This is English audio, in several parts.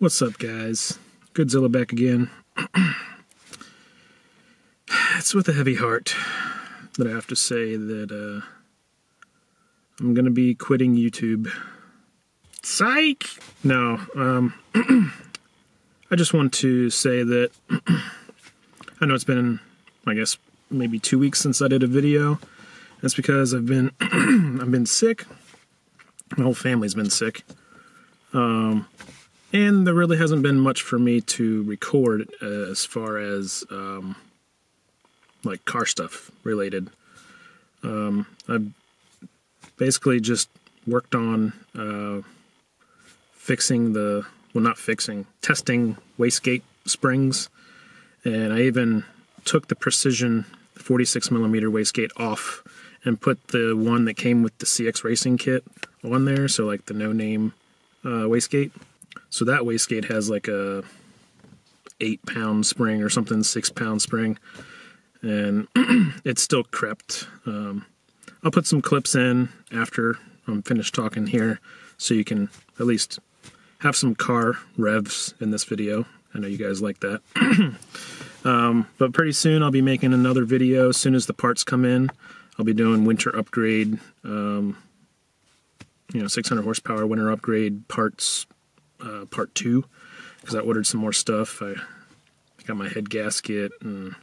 What's up, guys? GoodeZilla back again. it's with a heavy heart that I have to say that uh, I'm gonna be quitting YouTube. Psych! No, um, I just want to say that I know it's been, I guess, maybe two weeks since I did a video. That's because I've been I've been sick. My whole family's been sick. Um, and there really hasn't been much for me to record uh, as far as um, like car stuff related. Um, I've basically just worked on uh, fixing the well, not fixing, testing wastegate springs, and I even took the precision 46 millimeter wastegate off and put the one that came with the CX Racing kit on there, so like the no name uh, wastegate. So that wastegate has like a eight pound spring or something, six pound spring, and it's still crept. Um, I'll put some clips in after I'm finished talking here, so you can at least have some car revs in this video. I know you guys like that. um, but pretty soon I'll be making another video as soon as the parts come in. I'll be doing winter upgrade, um, you know, 600 horsepower winter upgrade parts uh, part two because I ordered some more stuff. I got my head gasket and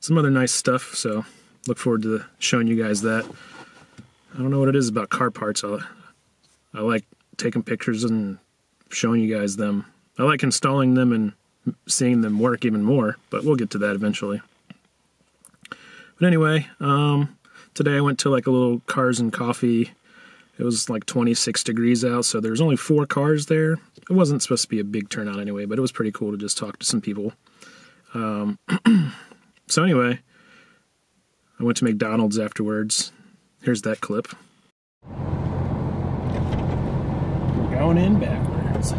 some other nice stuff. So look forward to showing you guys that. I don't know what it is about car parts. I, I like taking pictures and showing you guys them. I like installing them and seeing them work even more, but we'll get to that eventually. But anyway, um, today I went to like a little cars and coffee. It was like 26 degrees out, so there's only four cars there. It wasn't supposed to be a big turnout anyway, but it was pretty cool to just talk to some people. Um, so anyway, I went to McDonald's afterwards. Here's that clip. We're going in backwards.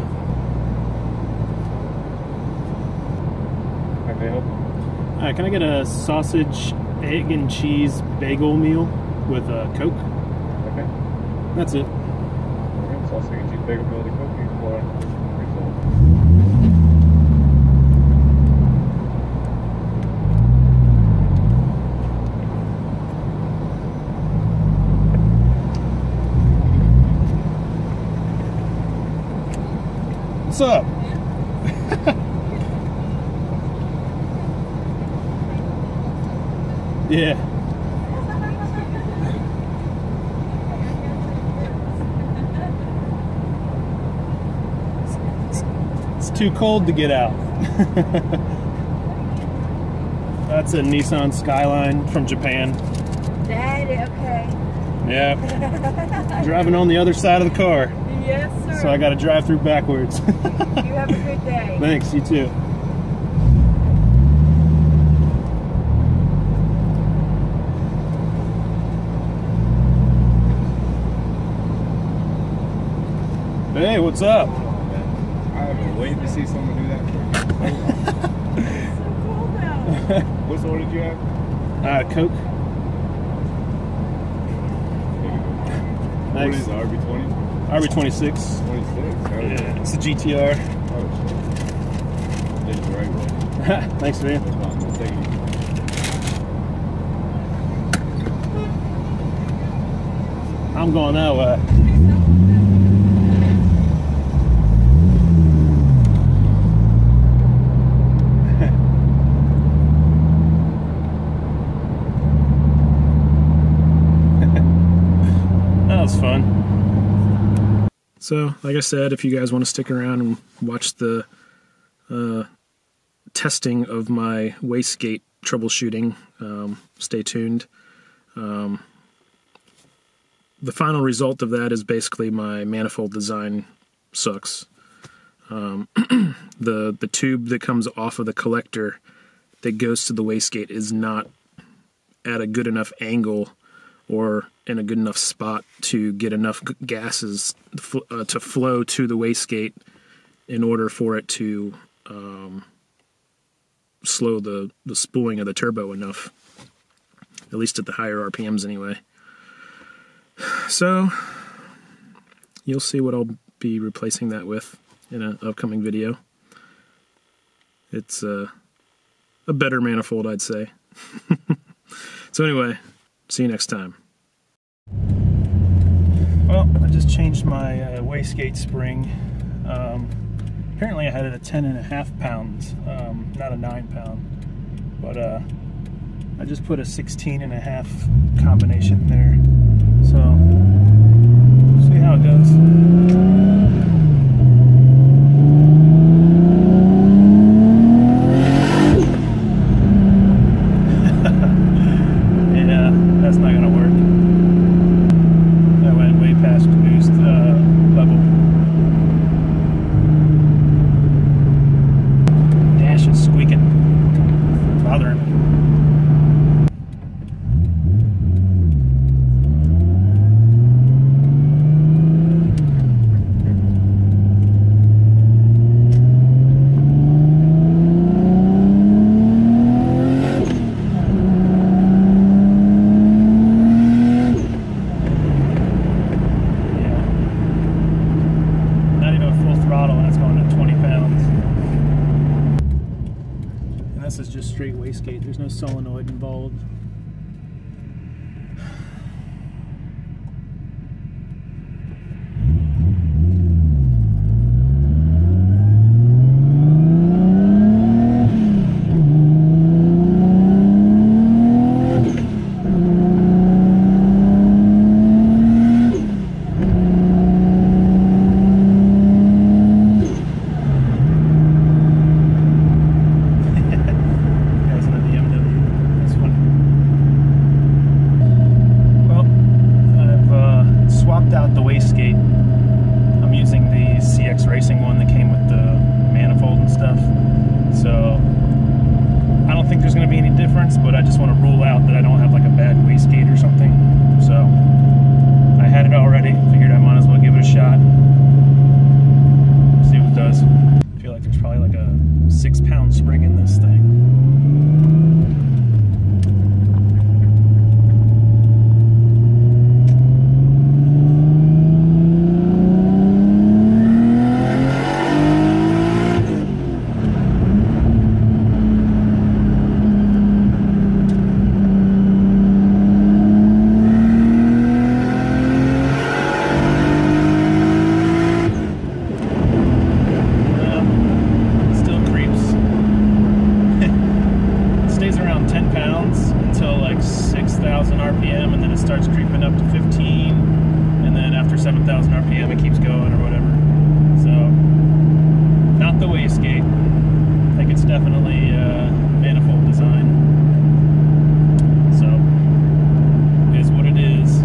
Right, can I get a sausage, egg, and cheese bagel meal with a Coke? That's it. What's up? I'll take a cheese bagel bill to cookie for result. What's up? yeah. It's too cold to get out. That's a Nissan Skyline from Japan. Daddy, okay. Yeah. Driving on the other side of the car. Yes, sir. So I got to drive through backwards. You have a good day. Thanks, you too. Hey, what's up? I've been waiting to see someone do that for you. It's so. What's the order did you have? Uh, Coke. What Nice. is it, RB20? RB26. 26? Oh, Yeah, it's a GTR. Oh, shit. Did the right way. Thanks, man. That's fine. We'll take it easy. I'm going that way. that was fun. So, like I said, if you guys want to stick around and watch the uh, testing of my wastegate troubleshooting, um, stay tuned. Um, the final result of that is basically my manifold design sucks. Um, the the tube that comes off of the collector that goes to the wastegate is not at a good enough angle or in a good enough spot to get enough gases uh, to flow to the wastegate in order for it to um, slow the, the spooling of the turbo enough. At least at the higher RPMs, anyway. So, you'll see what I'll be replacing that with in an upcoming video. It's uh, a better manifold, I'd say. so anyway, see you next time. Well, I just changed my uh, wastegate spring. Um, apparently I had it at 10 and a half pounds, um, not a 9 pound. But uh, I just put a 16 and a half combination there. So, see how it goes. yeah, that's not gonna work. That went way past boost uh, level. Dash is squeaking, bothering me. Yeah. Not even a full throttle and it's going at 20 pounds. And this is just straight wastegate. There's no solenoid involved. Guys in a BMW. That's funny. Well, I've uh, swapped out the wastegate. I'm using the CX Racing one that came with the manifold and stuff. So I don't think there's going to be any difference, but I just to rule out that I don't have like a bad wastegate or something. So I had it already. Figured I might as well give it a shot. See what it does. I feel like there's probably like a six pound spring in this thing. Uh, still creeps. it stays around 10 pounds until like 6,000 RPM, and then it starts creeping up to 15, and then after 7,000 RPM, it keeps going or whatever. So, not the wastegate. I think it's definitely uh, manifold design. So, is what it is.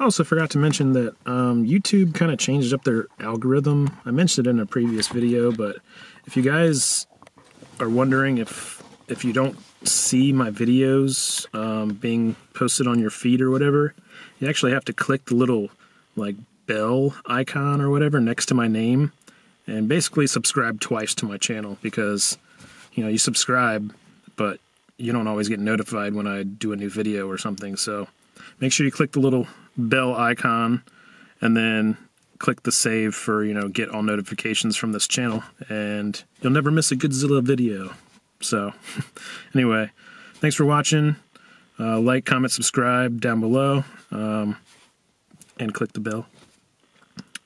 I also forgot to mention that um, YouTube kind of changed up their algorithm. I mentioned it in a previous video, but if you guys are wondering if if you don't see my videos um, being posted on your feed or whatever, you actually have to click the little like bell icon or whatever next to my name, and basically subscribe twice to my channel because you know you subscribe, but you don't always get notified when I do a new video or something. So make sure you click the little bell icon and then click the save for you know get all notifications from this channel and you'll never miss a GoodeZilla video. So anyway thanks for watching. Uh, like comment subscribe down below um, and click the bell.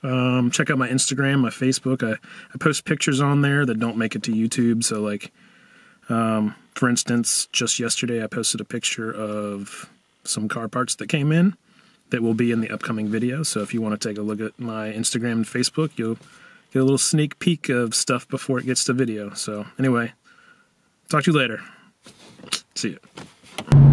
Um, check out my Instagram my Facebook. I, I post pictures on there that don't make it to YouTube. So like um, for instance just yesterday I posted a picture of some car parts that came in that will be in the upcoming video. So if you want to take a look at my Instagram and Facebook, you'll get a little sneak peek of stuff before it gets to video. So anyway, talk to you later. See you.